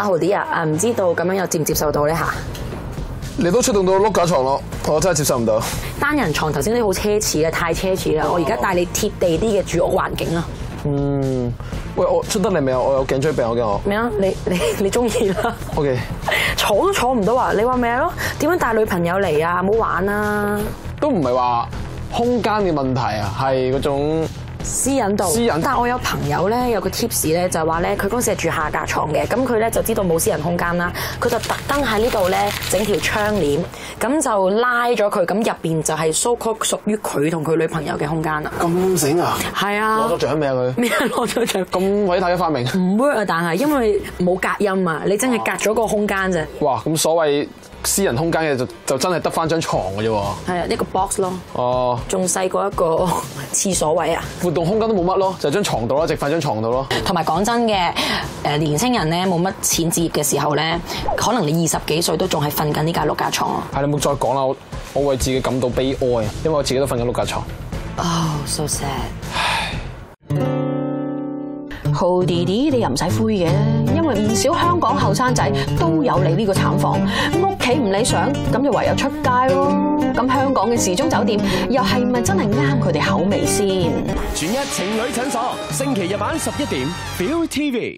阿豪啲啊，啊唔知道咁樣又接唔接受到咧吓？你都出動到碌架床咯，我真係接受唔到。單人床頭先啲好奢侈啊，太奢侈啦！我而家帶你貼地啲嘅住屋環境啊。嗯，喂，我出得嚟未啊？我有頸椎病，我驚我。咩啊？你你你中意啦？OK，坐都坐唔到啊！你話咩咯？點樣帶女朋友嚟啊？唔好玩啊！都唔係話空間嘅問題啊，係嗰種私隱度，私隱但係我有朋友咧，有個 tips 咧，就係話咧，佢嗰時係住下格床嘅，咁佢咧就知道冇私人空間啦，佢就特登喺呢度咧整條窗簾，咁就拉咗佢，咁入邊就係 so called 屬於佢同佢女朋友嘅空間啦。咁醒啊！係啊攞，咗獎未啊佢？咩攞咗獎？咁偉大嘅發明，唔 work 啊！但係因為冇隔音啊，你真係隔咗個空間啫。哇！咁所謂私人空間嘅就就真係得翻張床嘅啫喎。係啊，一個 box 咯，哦，仲細過一個廁所位啊！活動空間都冇乜咯，就係張床度啦，直瞓張床度咯。同埋講真嘅，誒年青人咧冇乜錢置業嘅時候咧，可能你二十幾歲都仲係瞓緊呢架碌架床咯。係你冇再講啦，我我為自己感到悲哀啊，因為我自己都瞓緊碌架床。Oh so sad。豪弟弟，你又唔使灰嘅，因為唔少香港後生仔都有你呢個慘況，屋企唔理想，咁就唯有出街咯。咁香港嘅时钟酒店又系咪真系啱佢哋口味先？全一情侣诊所，星期日晚十一点，Feel TV。